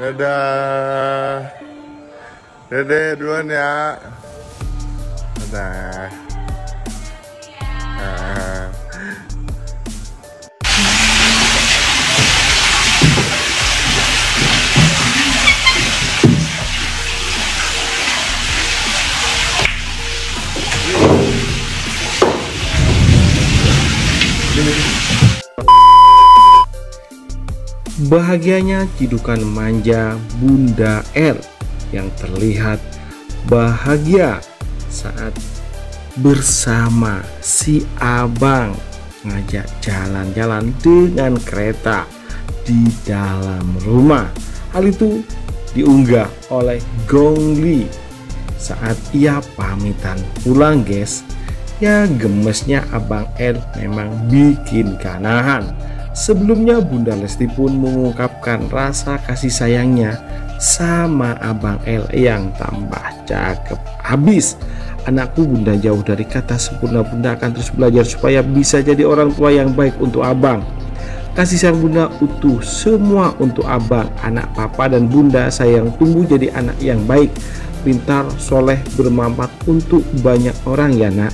Dadah. Dede duluan ya. Dadah. Bahagianya cidukan manja Bunda L yang terlihat bahagia saat bersama si abang ngajak jalan-jalan dengan kereta di dalam rumah. Hal itu diunggah oleh Gongli saat ia pamitan pulang guys. Ya gemesnya abang L memang bikin kanahan. Sebelumnya Bunda Lesti pun mengungkapkan rasa kasih sayangnya sama Abang L yang tambah cakep habis. Anakku bunda jauh dari kata sempurna bunda akan terus belajar supaya bisa jadi orang tua yang baik untuk abang. Kasih sayang bunda utuh semua untuk abang, anak papa dan bunda sayang tumbuh jadi anak yang baik, pintar, soleh, bermanfaat untuk banyak orang ya nak.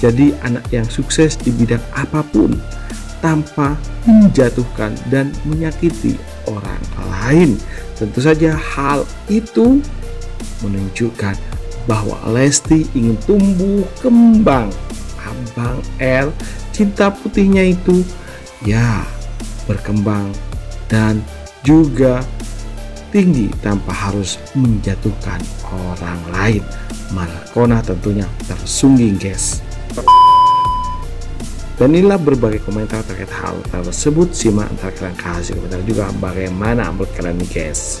Jadi anak yang sukses di bidang apa pun tanpa menjatuhkan dan menyakiti orang lain. Tentu saja hal itu menunjukkan bahwa Lesti ingin tumbuh kembang. Abang L cinta putihnya itu ya berkembang dan juga tinggi tanpa harus menjatuhkan orang lain. Markona tentunya tersungging guys. Dan inilah berbagai komentar terkait hal tersebut. Simak antara kalian kasih komentar juga bagaimana menurut kalian guys.